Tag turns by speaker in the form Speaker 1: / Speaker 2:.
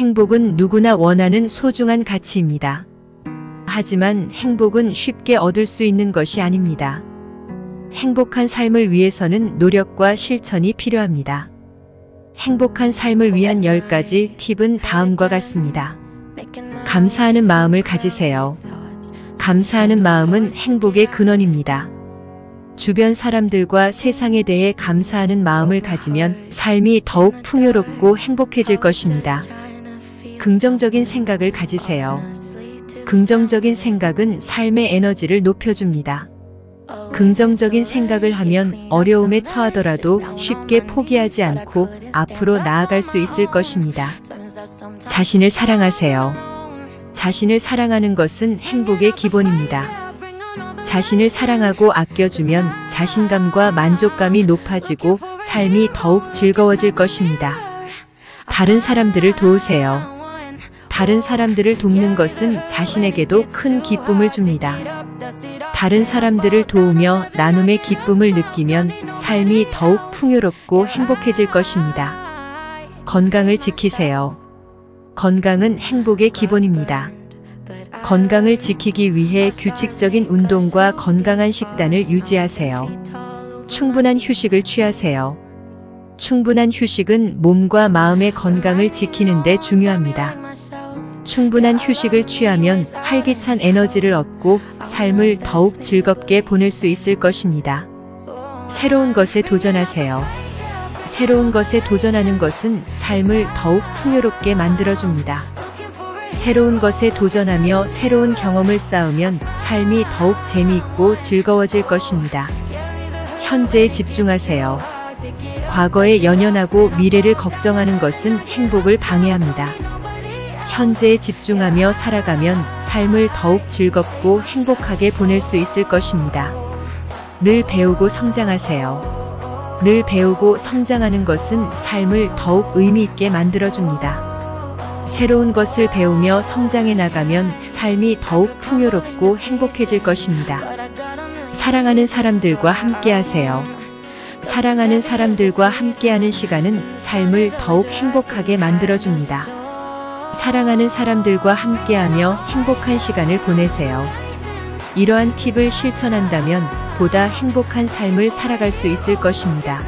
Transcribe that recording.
Speaker 1: 행복은 누구나 원하는 소중한 가치입니다. 하지만 행복은 쉽게 얻을 수 있는 것이 아닙니다. 행복한 삶을 위해서는 노력과 실천이 필요합니다. 행복한 삶을 위한 10가지 팁은 다음과 같습니다. 감사하는 마음을 가지세요. 감사하는 마음은 행복의 근원입니다. 주변 사람들과 세상에 대해 감사하는 마음을 가지면 삶이 더욱 풍요롭고 행복해질 것입니다. 긍정적인 생각을 가지세요. 긍정적인 생각은 삶의 에너지를 높여줍니다. 긍정적인 생각을 하면 어려움에 처하더라도 쉽게 포기하지 않고 앞으로 나아갈 수 있을 것입니다. 자신을 사랑하세요. 자신을 사랑하는 것은 행복의 기본입니다. 자신을 사랑하고 아껴주면 자신감과 만족감이 높아지고 삶이 더욱 즐거워질 것입니다. 다른 사람들을 도우세요. 다른 사람들을 돕는 것은 자신에게도 큰 기쁨을 줍니다. 다른 사람들을 도우며 나눔의 기쁨을 느끼면 삶이 더욱 풍요롭고 행복해질 것입니다. 건강을 지키세요. 건강은 행복의 기본입니다. 건강을 지키기 위해 규칙적인 운동과 건강한 식단을 유지하세요. 충분한 휴식을 취하세요. 충분한 휴식은 몸과 마음의 건강을 지키는 데 중요합니다. 충분한 휴식을 취하면 활기찬 에너지를 얻고 삶을 더욱 즐겁게 보낼 수 있을 것입니다. 새로운 것에 도전하세요. 새로운 것에 도전하는 것은 삶을 더욱 풍요롭게 만들어줍니다. 새로운 것에 도전하며 새로운 경험을 쌓으면 삶이 더욱 재미있고 즐거워질 것입니다. 현재에 집중하세요. 과거에 연연하고 미래를 걱정하는 것은 행복을 방해합니다. 현재에 집중하며 살아가면 삶을 더욱 즐겁고 행복하게 보낼 수 있을 것입니다. 늘 배우고 성장하세요. 늘 배우고 성장하는 것은 삶을 더욱 의미 있게 만들어줍니다. 새로운 것을 배우며 성장해 나가면 삶이 더욱 풍요롭고 행복해질 것입니다. 사랑하는 사람들과 함께 하세요. 사랑하는 사람들과 함께하는 시간은 삶을 더욱 행복하게 만들어줍니다. 사랑하는 사람들과 함께하며 행복한 시간을 보내세요. 이러한 팁을 실천한다면 보다 행복한 삶을 살아갈 수 있을 것입니다.